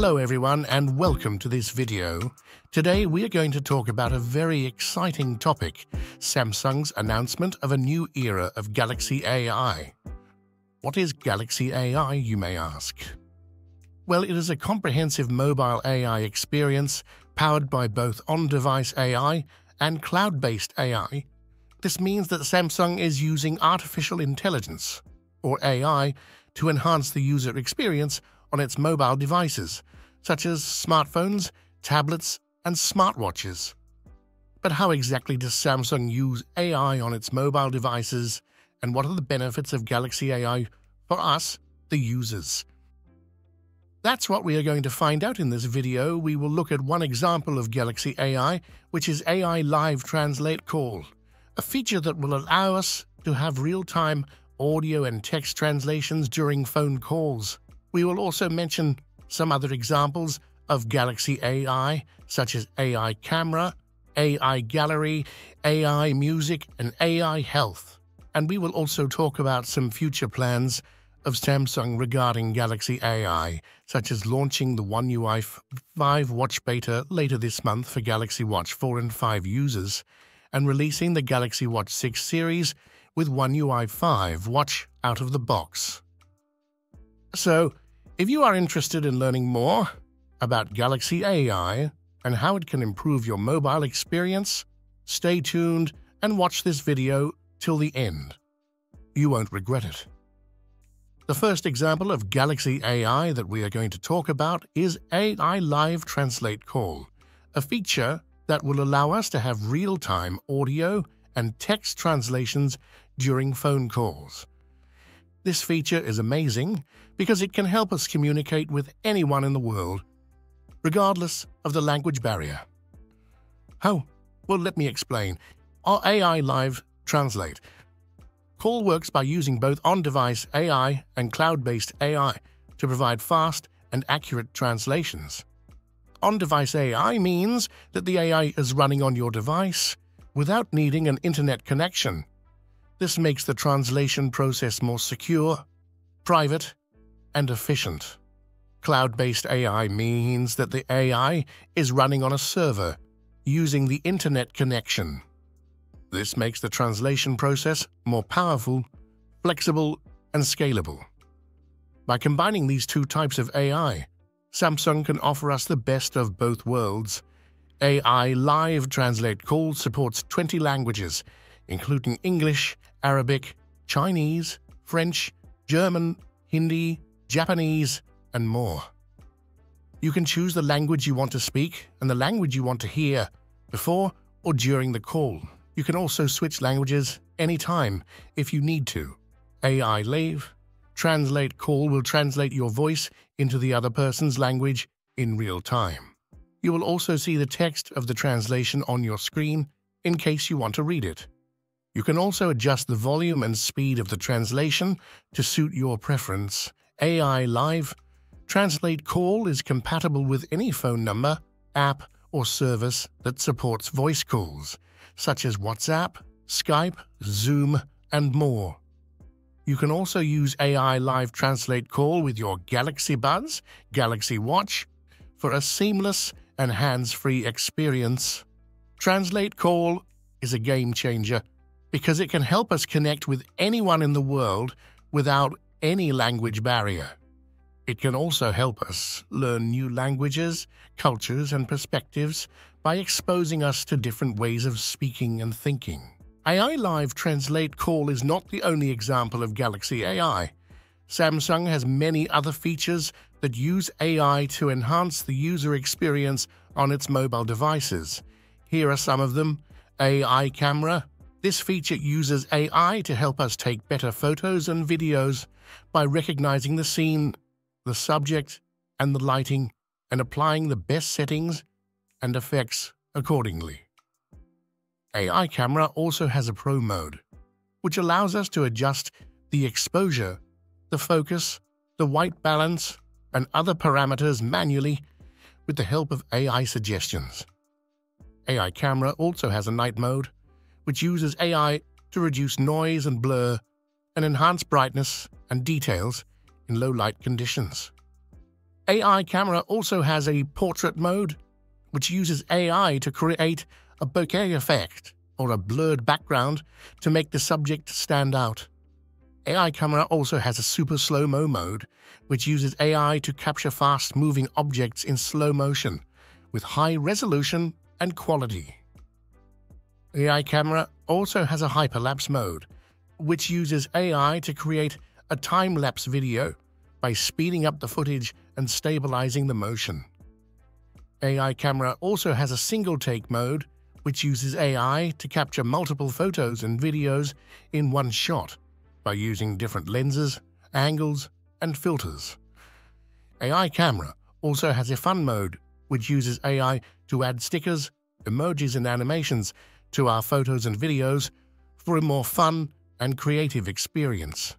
Hello everyone and welcome to this video. Today we are going to talk about a very exciting topic, Samsung's announcement of a new era of Galaxy AI. What is Galaxy AI, you may ask? Well, it is a comprehensive mobile AI experience powered by both on-device AI and cloud-based AI. This means that Samsung is using artificial intelligence, or AI, to enhance the user experience on its mobile devices, such as smartphones, tablets, and smartwatches. But how exactly does Samsung use AI on its mobile devices, and what are the benefits of Galaxy AI for us, the users? That's what we are going to find out in this video. We will look at one example of Galaxy AI, which is AI Live Translate Call, a feature that will allow us to have real-time audio and text translations during phone calls. We will also mention some other examples of Galaxy AI, such as AI Camera, AI Gallery, AI Music, and AI Health. And we will also talk about some future plans of Samsung regarding Galaxy AI, such as launching the One UI 5 Watch beta later this month for Galaxy Watch 4 and 5 users, and releasing the Galaxy Watch 6 series with One UI 5 Watch out of the box. So, if you are interested in learning more about Galaxy AI and how it can improve your mobile experience, stay tuned and watch this video till the end. You won't regret it. The first example of Galaxy AI that we are going to talk about is AI Live Translate Call, a feature that will allow us to have real-time audio and text translations during phone calls. This feature is amazing because it can help us communicate with anyone in the world, regardless of the language barrier. Oh, well, let me explain. Our AI Live Translate Call works by using both on-device AI and cloud-based AI to provide fast and accurate translations. On-device AI means that the AI is running on your device without needing an internet connection. This makes the translation process more secure, private, and efficient. Cloud-based AI means that the AI is running on a server using the internet connection. This makes the translation process more powerful, flexible, and scalable. By combining these two types of AI, Samsung can offer us the best of both worlds. AI Live Translate Call supports 20 languages, including English, Arabic, Chinese, French, German, Hindi, Japanese, and more. You can choose the language you want to speak and the language you want to hear before or during the call. You can also switch languages anytime if you need to. AI Live Translate Call will translate your voice into the other person's language in real time. You will also see the text of the translation on your screen in case you want to read it. You can also adjust the volume and speed of the translation to suit your preference. AI Live Translate Call is compatible with any phone number, app, or service that supports voice calls, such as WhatsApp, Skype, Zoom, and more. You can also use AI Live Translate Call with your Galaxy Buds, Galaxy Watch, for a seamless and hands-free experience. Translate Call is a game changer because it can help us connect with anyone in the world without any language barrier. It can also help us learn new languages, cultures, and perspectives by exposing us to different ways of speaking and thinking. AI Live Translate Call is not the only example of Galaxy AI. Samsung has many other features that use AI to enhance the user experience on its mobile devices. Here are some of them AI Camera, this feature uses AI to help us take better photos and videos by recognizing the scene, the subject, and the lighting, and applying the best settings and effects accordingly. AI Camera also has a Pro mode, which allows us to adjust the exposure, the focus, the white balance, and other parameters manually with the help of AI suggestions. AI Camera also has a night mode, which uses AI to reduce noise and blur and enhance brightness and details in low light conditions. AI camera also has a portrait mode, which uses AI to create a bokeh effect or a blurred background to make the subject stand out. AI camera also has a super slow-mo mode, which uses AI to capture fast-moving objects in slow motion with high resolution and quality. AI camera also has a hyperlapse mode, which uses AI to create a time-lapse video by speeding up the footage and stabilizing the motion. AI camera also has a single-take mode, which uses AI to capture multiple photos and videos in one shot by using different lenses, angles, and filters. AI camera also has a fun mode, which uses AI to add stickers, emojis, and animations to our photos and videos for a more fun and creative experience.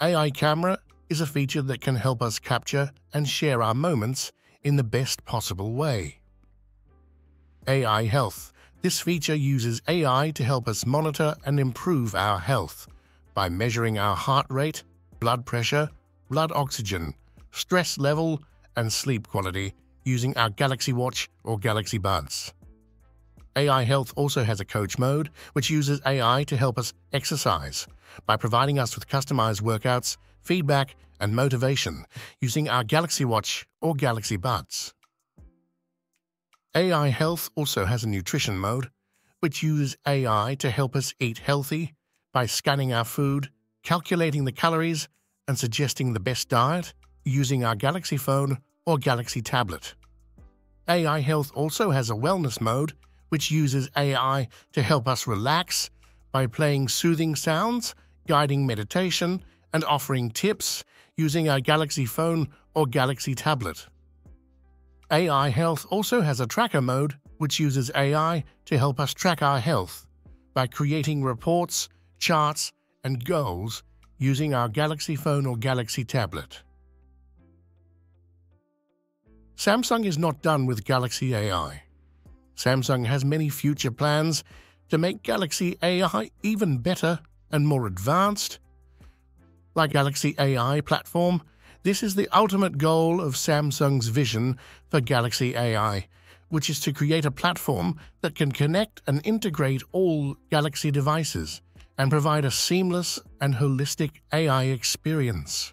AI camera is a feature that can help us capture and share our moments in the best possible way. AI Health. This feature uses AI to help us monitor and improve our health by measuring our heart rate, blood pressure, blood oxygen, stress level, and sleep quality using our Galaxy Watch or Galaxy Buds. AI Health also has a coach mode, which uses AI to help us exercise by providing us with customized workouts, feedback, and motivation using our Galaxy Watch or Galaxy Buds. AI Health also has a nutrition mode, which uses AI to help us eat healthy by scanning our food, calculating the calories, and suggesting the best diet using our Galaxy phone or Galaxy tablet. AI Health also has a wellness mode, which uses AI to help us relax by playing soothing sounds, guiding meditation, and offering tips using our Galaxy phone or Galaxy tablet. AI Health also has a tracker mode, which uses AI to help us track our health by creating reports, charts, and goals using our Galaxy phone or Galaxy tablet. Samsung is not done with Galaxy AI. Samsung has many future plans to make Galaxy AI even better and more advanced. Like Galaxy AI platform, this is the ultimate goal of Samsung's vision for Galaxy AI, which is to create a platform that can connect and integrate all Galaxy devices and provide a seamless and holistic AI experience.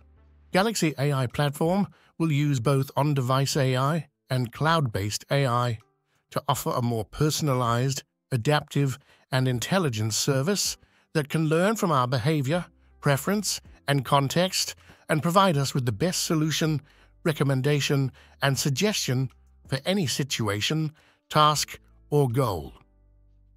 Galaxy AI platform will use both on-device AI and cloud-based AI to offer a more personalized, adaptive, and intelligent service that can learn from our behavior, preference, and context and provide us with the best solution, recommendation, and suggestion for any situation, task, or goal.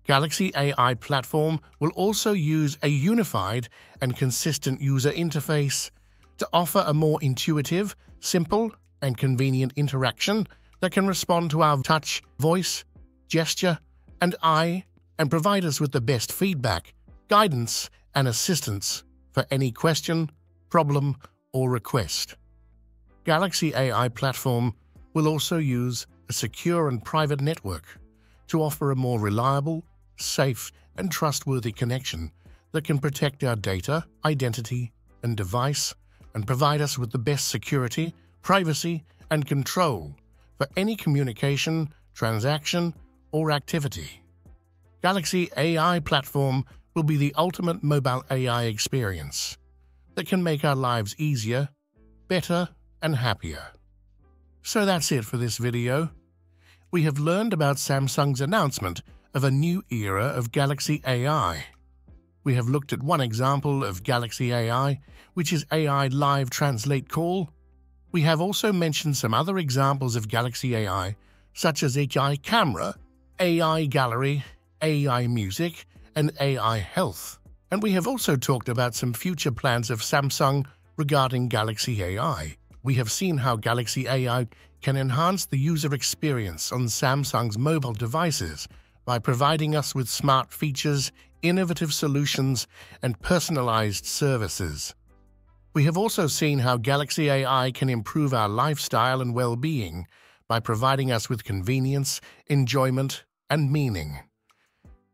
Galaxy AI Platform will also use a unified and consistent user interface to offer a more intuitive, simple, and convenient interaction that can respond to our touch, voice, gesture, and eye and provide us with the best feedback, guidance, and assistance for any question, problem, or request. Galaxy AI platform will also use a secure and private network to offer a more reliable, safe, and trustworthy connection that can protect our data, identity, and device and provide us with the best security, privacy, and control for any communication, transaction, or activity. Galaxy AI platform will be the ultimate mobile AI experience that can make our lives easier, better, and happier. So that's it for this video. We have learned about Samsung's announcement of a new era of Galaxy AI. We have looked at one example of Galaxy AI, which is AI Live Translate Call. We have also mentioned some other examples of Galaxy AI, such as AI Camera, AI Gallery, AI Music, and AI Health. And we have also talked about some future plans of Samsung regarding Galaxy AI. We have seen how Galaxy AI can enhance the user experience on Samsung's mobile devices by providing us with smart features, innovative solutions, and personalized services. We have also seen how Galaxy AI can improve our lifestyle and well-being by providing us with convenience, enjoyment, and meaning.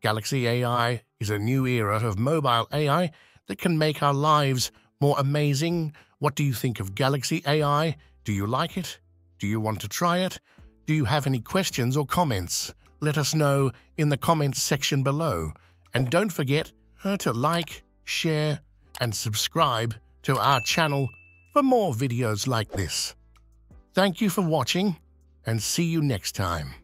Galaxy AI is a new era of mobile AI that can make our lives more amazing. What do you think of Galaxy AI? Do you like it? Do you want to try it? Do you have any questions or comments? Let us know in the comments section below. And don't forget uh, to like, share, and subscribe to our channel for more videos like this. Thank you for watching, and see you next time.